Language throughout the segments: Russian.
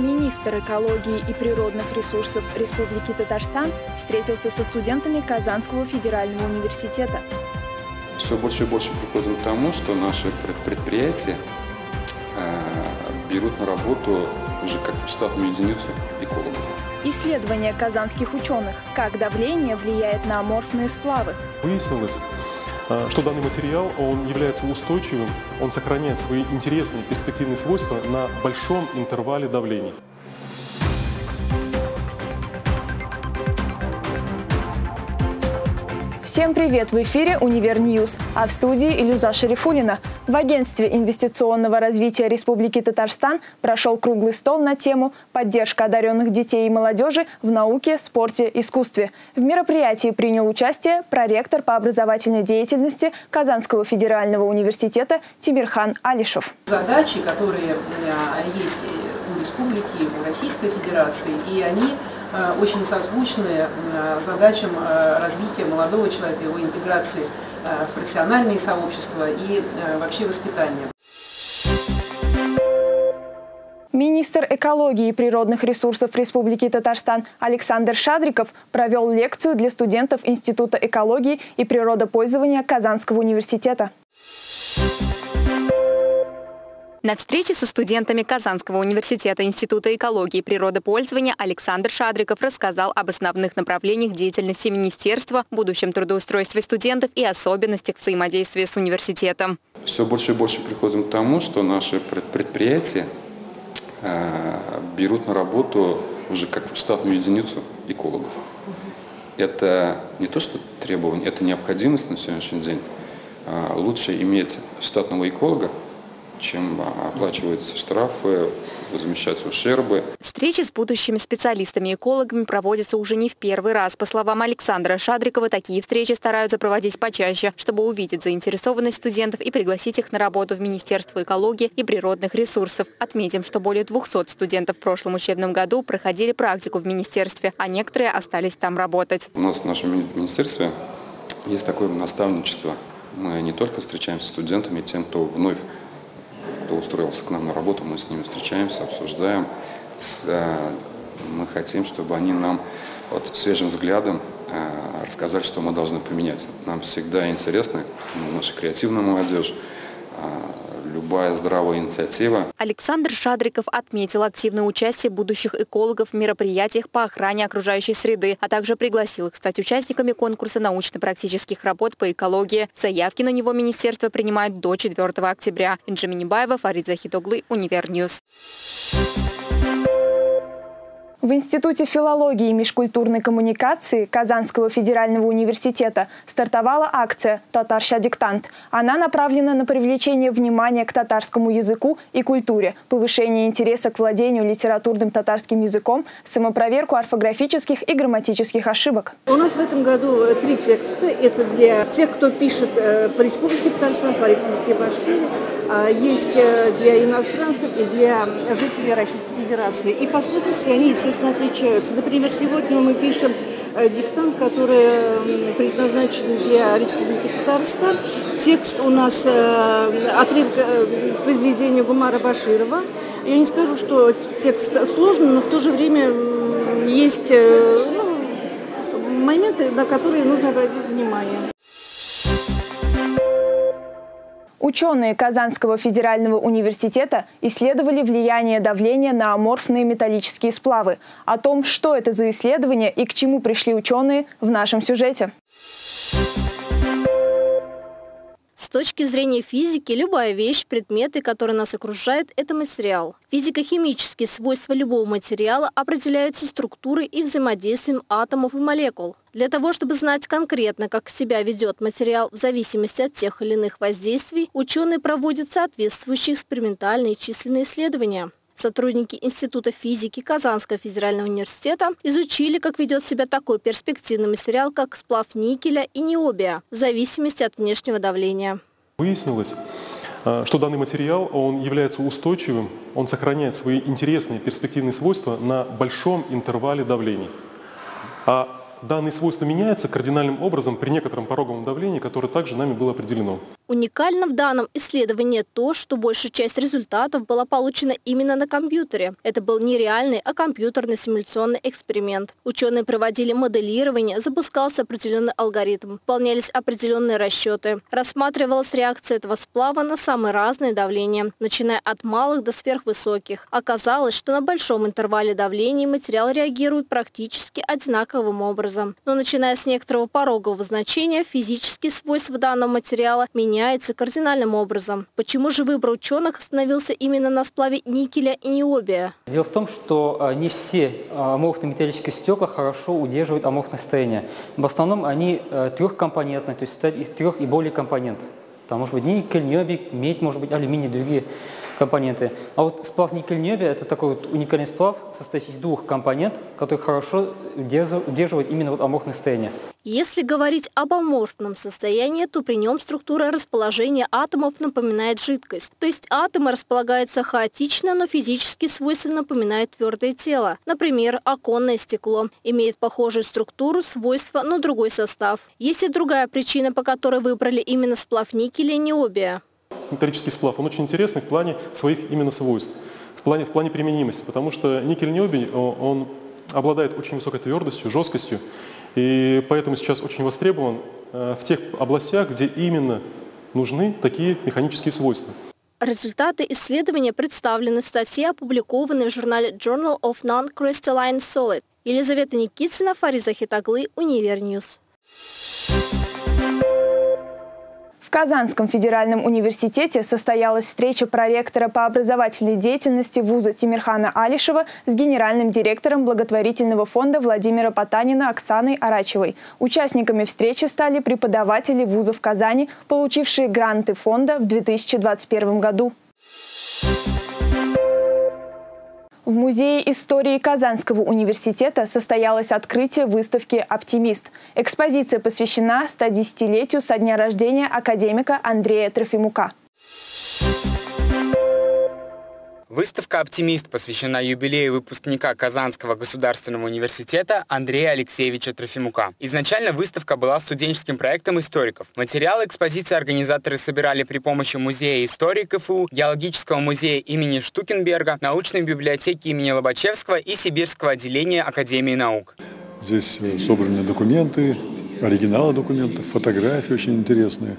Министр экологии и природных ресурсов Республики Татарстан встретился со студентами Казанского федерального университета. Все больше и больше приходим к тому, что наши предприятия э, берут на работу уже как штатную единицу экологов. Исследования казанских ученых. Как давление влияет на аморфные сплавы. Выяснилось, что данный материал он является устойчивым, он сохраняет свои интересные перспективные свойства на большом интервале давлений. Всем привет! В эфире «Univer News», а в студии Илюза Шарифуллина. В Агентстве инвестиционного развития Республики Татарстан прошел круглый стол на тему «Поддержка одаренных детей и молодежи в науке, спорте, искусстве». В мероприятии принял участие проректор по образовательной деятельности Казанского федерального университета Тимирхан Алишев. Задачи, которые есть у республики, у Российской Федерации, и они очень созвучны э, задачам э, развития молодого человека, его интеграции в профессиональные сообщества и вообще воспитания. Министр экологии и природных ресурсов Республики Татарстан Александр Шадриков провел лекцию для студентов Института экологии и природопользования Казанского университета. На встрече со студентами Казанского университета Института экологии и природопользования Александр Шадриков рассказал об основных направлениях деятельности Министерства, будущем трудоустройстве студентов и особенностях взаимодействия с университетом. Все больше и больше приходим к тому, что наши предприятия э, берут на работу уже как штатную единицу экологов. Это не то, что требование, это необходимость на сегодняшний день. А лучше иметь штатного эколога, чем оплачиваются штрафы, возмещаются ущербы. Встречи с будущими специалистами-экологами проводятся уже не в первый раз. По словам Александра Шадрикова, такие встречи стараются проводить почаще, чтобы увидеть заинтересованность студентов и пригласить их на работу в Министерство экологии и природных ресурсов. Отметим, что более 200 студентов в прошлом учебном году проходили практику в министерстве, а некоторые остались там работать. У нас в нашем министерстве есть такое наставничество. Мы не только встречаемся с студентами, тем, кто вновь кто устроился к нам на работу, мы с ними встречаемся, обсуждаем. Э, мы хотим, чтобы они нам вот свежим взглядом э, рассказали, что мы должны поменять. Нам всегда интересно, наша креативная молодежь, э, любая здравая инициатива. Александр Шадриков отметил активное участие будущих экологов в мероприятиях по охране окружающей среды, а также пригласил их стать участниками конкурса научно-практических работ по экологии. Заявки на него министерство принимает до 4 октября. Инжи Минибаева, Фарид Захитаглы, Univer News. В Институте филологии и межкультурной коммуникации Казанского федерального университета стартовала акция «Татарща диктант». Она направлена на привлечение внимания к татарскому языку и культуре, повышение интереса к владению литературным татарским языком, самопроверку орфографических и грамматических ошибок. У нас в этом году э, три текста. Это для тех, кто пишет э, по Республике Татарстан, по Республике Башкирия, а, есть э, для иностранцев и для жителей Российской Федерации. И по сложности они, естественно, отличаются. Например, сегодня мы пишем э, диктант, который предназначен для Республики Татарстан. Текст у нас э, отрывок произведения Гумара Баширова. Я не скажу, что текст сложный, но в то же время есть ну, моменты, на которые нужно обратить внимание. Ученые Казанского федерального университета исследовали влияние давления на аморфные металлические сплавы. О том, что это за исследование и к чему пришли ученые, в нашем сюжете. С точки зрения физики, любая вещь, предметы, которые нас окружают, это материал. Физико-химические свойства любого материала определяются структурой и взаимодействием атомов и молекул. Для того, чтобы знать конкретно, как себя ведет материал в зависимости от тех или иных воздействий, ученые проводят соответствующие экспериментальные численные исследования. Сотрудники Института физики Казанского федерального университета изучили, как ведет себя такой перспективный материал, как сплав никеля и необия, в зависимости от внешнего давления. Выяснилось, э, что данный материал он является устойчивым, он сохраняет свои интересные перспективные свойства на большом интервале давлений. А данные свойства меняются кардинальным образом при некотором пороговом давлении, которое также нами было определено. Уникально в данном исследовании то, что большая часть результатов была получена именно на компьютере. Это был не реальный, а компьютерный симуляционный эксперимент. Ученые проводили моделирование, запускался определенный алгоритм, выполнялись определенные расчеты. Рассматривалась реакция этого сплава на самые разные давления, начиная от малых до сверхвысоких. Оказалось, что на большом интервале давлений материал реагирует практически одинаковым образом. Но начиная с некоторого порогового значения, физические свойства данного материала меняются кардинальным образом. Почему же выбор ученых остановился именно на сплаве никеля и необия? Дело в том, что а, не все а, аморфные металлические стекла хорошо удерживают аморфное состояние. В основном они э, трехкомпонентные, то есть из трех и более компонентов. Там может быть никель, необий, медь, может быть алюминий, другие компоненты. А вот сплав никель-небе – это такой вот уникальный сплав, состоящий из двух компонент, который хорошо удерживает именно вот аморфное состояние. Если говорить об аморфном состоянии, то при нем структура расположения атомов напоминает жидкость. То есть атомы располагаются хаотично, но физически свойства напоминают твердое тело. Например, оконное стекло имеет похожую структуру, свойства, но другой состав. Есть и другая причина, по которой выбрали именно сплав никеля необия металлический сплав, он очень интересный в плане своих именно свойств, в плане, в плане применимости, потому что никель-необий, он обладает очень высокой твердостью, жесткостью, и поэтому сейчас очень востребован э, в тех областях, где именно нужны такие механические свойства. Результаты исследования представлены в статье, опубликованной в журнале Journal of Non-Crystalline Solids. Елизавета Никитина, Фарид Захитаглы, Univer News. В Казанском федеральном университете состоялась встреча проректора по образовательной деятельности вуза Тимирхана Алишева с генеральным директором благотворительного фонда Владимира Потанина Оксаной Орачевой. Участниками встречи стали преподаватели вузов Казани, получившие гранты фонда в 2021 году. В Музее истории Казанского университета состоялось открытие выставки «Оптимист». Экспозиция посвящена 110-летию со дня рождения академика Андрея Трофимука. Выставка «Оптимист» посвящена юбилею выпускника Казанского государственного университета Андрея Алексеевича Трофимука. Изначально выставка была студенческим проектом историков. Материалы экспозиции организаторы собирали при помощи Музея истории КФУ, Геологического музея имени Штукенберга, научной библиотеки имени Лобачевского и Сибирского отделения Академии наук. Здесь э, собраны документы, оригиналы документов, фотографии очень интересные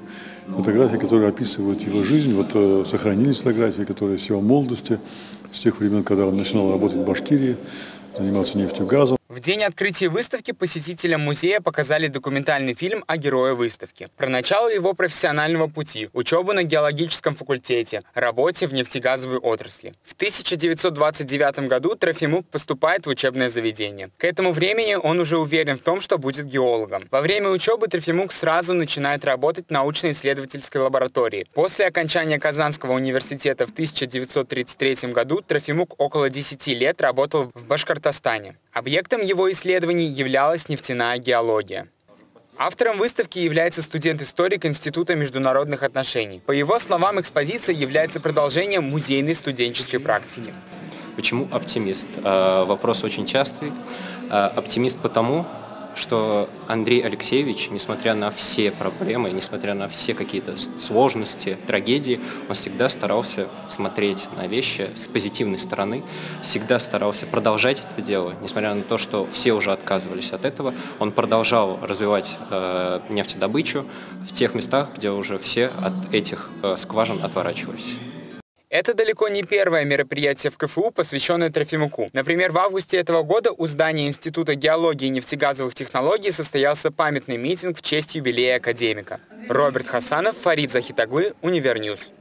фотографии, которые описывают его жизнь. Вот э, сохранились фотографии, которые с его молодости, с тех времен, когда он начинал работать в Башкирии, занимался нефтью, газом. В день открытия выставки посетителям музея показали документальный фильм о герое выставки. Про начало его профессионального пути, учебу на геологическом факультете, работе в нефтегазовой отрасли. В 1929 году Трофимук поступает в учебное заведение. К этому времени он уже уверен в том, что будет геологом. Во время учебы Трофимук сразу начинает работать в научно-исследовательской лаборатории. После окончания Казанского университета в 1933 году Трофимук около 10 лет работал в Башкортостане. Объектом его исследований являлась нефтяная геология. Автором выставки является студент-историк Института международных отношений. По его словам, экспозиция является продолжением музейной студенческой практики. Почему оптимист? Э, вопрос очень частый. Э, оптимист потому, что Андрей Алексеевич, несмотря на все проблемы, несмотря на все какие-то сложности, трагедии, он всегда старался смотреть на вещи с позитивной стороны, всегда старался продолжать это дело, несмотря на то, что все уже отказывались от этого, он продолжал развивать э, нефтедобычу в тех местах, где уже все от этих э, скважин отворачивались. Это далеко не первое мероприятие в КФУ, посвященное Трофимуку. Например, в августе этого года у здания Института геологии и нефтегазовых технологий состоялся памятный митинг в честь юбилея академика. Роберт Хасанов, Фарид Захитаглы, Univer News.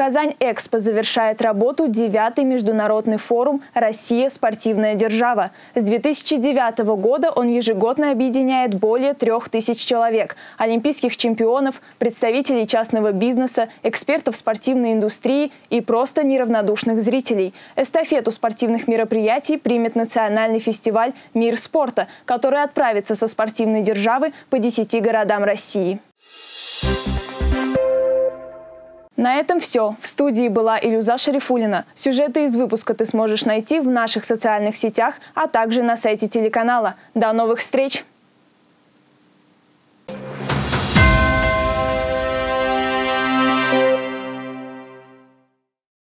Казань-Экспо завершает работу девятый международный форум «Россия. Спортивная держава». С 2009 года он ежегодно объединяет более трех тысяч человек – олимпийских чемпионов, представителей частного бизнеса, экспертов спортивной индустрии и просто неравнодушных зрителей. Эстафету спортивных мероприятий примет национальный фестиваль «Мир спорта», который отправится со спортивной державы по десяти городам России. На этом все. В студии была Илюза Шарифулина. Сюжеты из выпуска ты сможешь найти в наших социальных сетях, а также на сайте телеканала. До новых встреч!